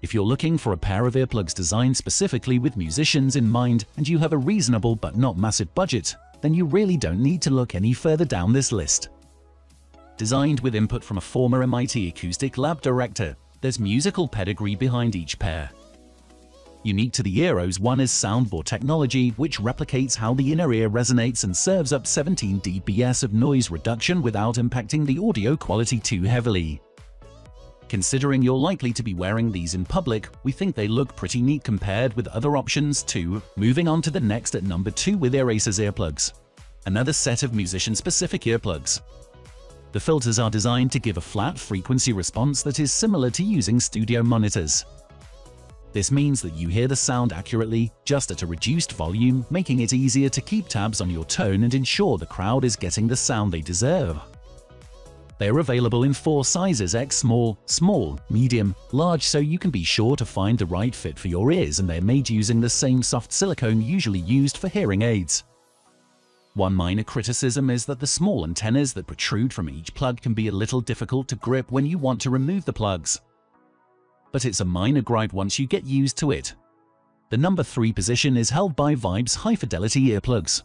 If you're looking for a pair of earplugs designed specifically with musicians in mind and you have a reasonable but not massive budget, then you really don't need to look any further down this list. Designed with input from a former MIT acoustic lab director, there's musical pedigree behind each pair. Unique to the Earos one is soundboard technology, which replicates how the inner ear resonates and serves up 17 dBs of noise reduction without impacting the audio quality too heavily. Considering you're likely to be wearing these in public, we think they look pretty neat compared with other options too. Moving on to the next at number 2 with Earasers earplugs. Another set of musician-specific earplugs. The filters are designed to give a flat frequency response that is similar to using studio monitors. This means that you hear the sound accurately, just at a reduced volume, making it easier to keep tabs on your tone and ensure the crowd is getting the sound they deserve. They are available in four sizes X small, small, medium, large so you can be sure to find the right fit for your ears and they're made using the same soft silicone usually used for hearing aids. One minor criticism is that the small antennas that protrude from each plug can be a little difficult to grip when you want to remove the plugs but it's a minor gripe once you get used to it. The number 3 position is held by Vibes High Fidelity Earplugs.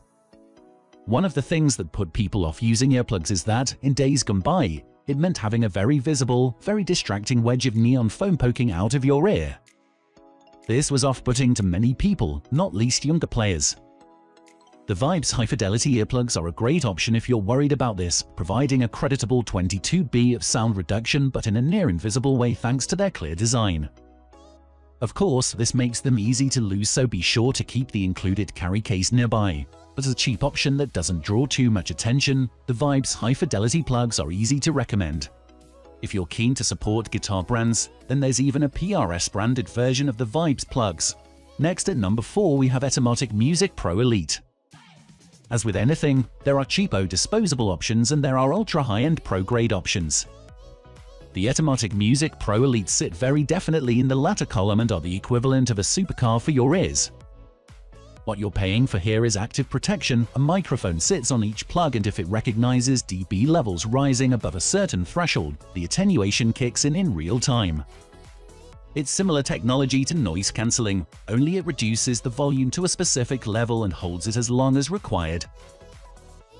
One of the things that put people off using earplugs is that, in days gone by, it meant having a very visible, very distracting wedge of neon foam poking out of your ear. This was off-putting to many people, not least younger players. The Vibes High Fidelity earplugs are a great option if you're worried about this, providing a creditable 22B of sound reduction but in a near-invisible way thanks to their clear design. Of course, this makes them easy to lose so be sure to keep the included carry case nearby. But a cheap option that doesn't draw too much attention, the Vibes High Fidelity plugs are easy to recommend. If you're keen to support guitar brands, then there's even a PRS branded version of the Vibes plugs. Next at number 4 we have Etymotic Music Pro Elite. As with anything, there are cheapo disposable options and there are ultra high-end pro-grade options. The Etymotic Music Pro Elite sit very definitely in the latter column and are the equivalent of a supercar for your ears. What you're paying for here is active protection, a microphone sits on each plug and if it recognizes dB levels rising above a certain threshold, the attenuation kicks in in real time. It's similar technology to noise cancelling, only it reduces the volume to a specific level and holds it as long as required.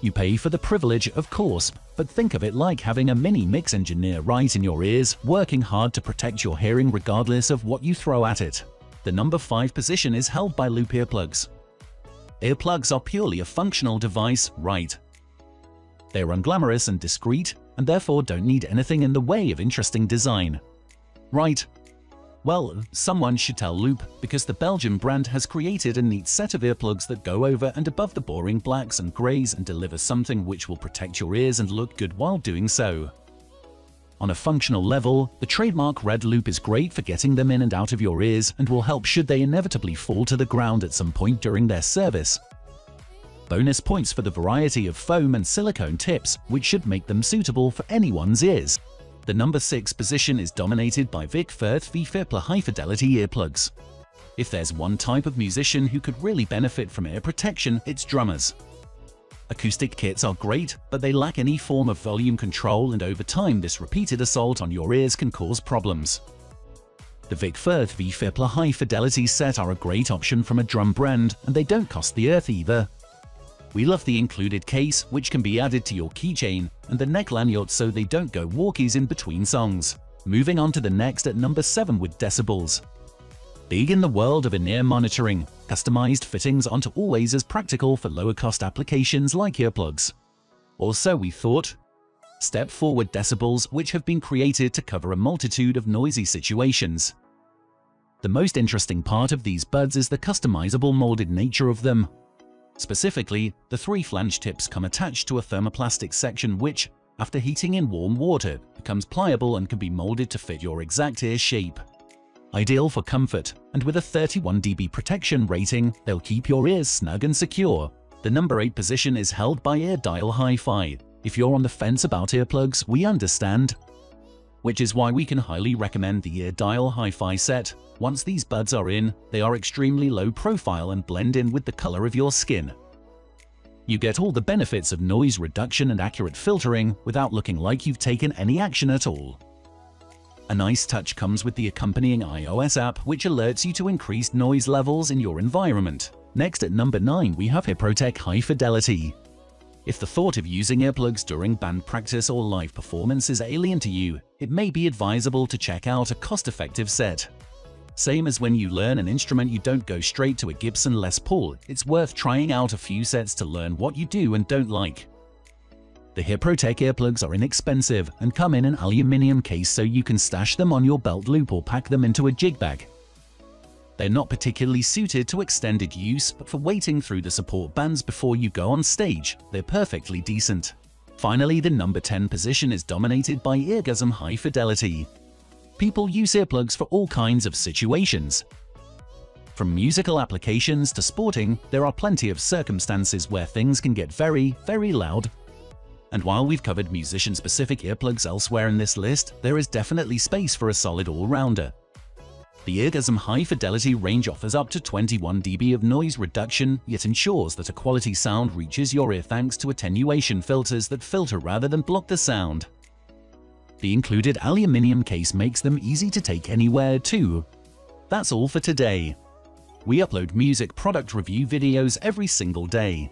You pay for the privilege, of course, but think of it like having a mini mix engineer right in your ears, working hard to protect your hearing regardless of what you throw at it. The number 5 position is held by loop earplugs. Earplugs are purely a functional device, right? They're unglamorous and discreet, and therefore don't need anything in the way of interesting design. Right, well, someone should tell Loop, because the Belgian brand has created a neat set of earplugs that go over and above the boring blacks and greys and deliver something which will protect your ears and look good while doing so. On a functional level, the trademark red loop is great for getting them in and out of your ears and will help should they inevitably fall to the ground at some point during their service. Bonus points for the variety of foam and silicone tips, which should make them suitable for anyone's ears. The number 6 position is dominated by Vic Firth V-Fipler High Fidelity earplugs. If there's one type of musician who could really benefit from ear protection, it's drummers. Acoustic kits are great, but they lack any form of volume control and over time this repeated assault on your ears can cause problems. The Vic Firth V-Fipler High Fidelity set are a great option from a drum brand, and they don't cost the earth either. We love the included case, which can be added to your keychain, and the neck lanyard so they don't go walkies in between songs. Moving on to the next at number 7 with Decibullz. Big in the world of in-ear monitoring, customized fittings aren't always as practical for lower-cost applications like earplugs. Also, we thought, step forward Decibullz which have been created to cover a multitude of noisy situations. The most interesting part of these buds is the customizable molded nature of them, Specifically, the three flange tips come attached to a thermoplastic section which, after heating in warm water, becomes pliable and can be molded to fit your exact ear shape. Ideal for comfort, and with a 31 dB protection rating, they'll keep your ears snug and secure. The number 8 position is held by EarDial Hi-Fi. If you're on the fence about earplugs, we understand. Which is why we can highly recommend the EarDial Hi-Fi set. Once these buds are in, they are extremely low profile and blend in with the color of your skin. You get all the benefits of noise reduction and accurate filtering without looking like you've taken any action at all. A nice touch comes with the accompanying iOS app which alerts you to increased noise levels in your environment. Next at number 9 we have Hearprotek High Fidelity. If the thought of using earplugs during band practice or live performance is alien to you, it may be advisable to check out a cost-effective set. Same as when you learn an instrument you don't go straight to a Gibson Les Paul, it's worth trying out a few sets to learn what you do and don't like. The Hearprotek earplugs are inexpensive and come in an aluminium case so you can stash them on your belt loop or pack them into a gig bag. They're not particularly suited to extended use, but for waiting through the support bands before you go on stage, they're perfectly decent. Finally, the number 10 position is dominated by Eargasm High Fidelity. People use earplugs for all kinds of situations. From musical applications to sporting, there are plenty of circumstances where things can get very, very loud. And while we've covered musician-specific earplugs elsewhere in this list, there is definitely space for a solid all-rounder. The Eargasm High Fidelity range offers up to 21 dB of noise reduction, yet ensures that a quality sound reaches your ear thanks to attenuation filters that filter rather than block the sound. The included aluminium case makes them easy to take anywhere too. That's all for today. We upload music product review videos every single day.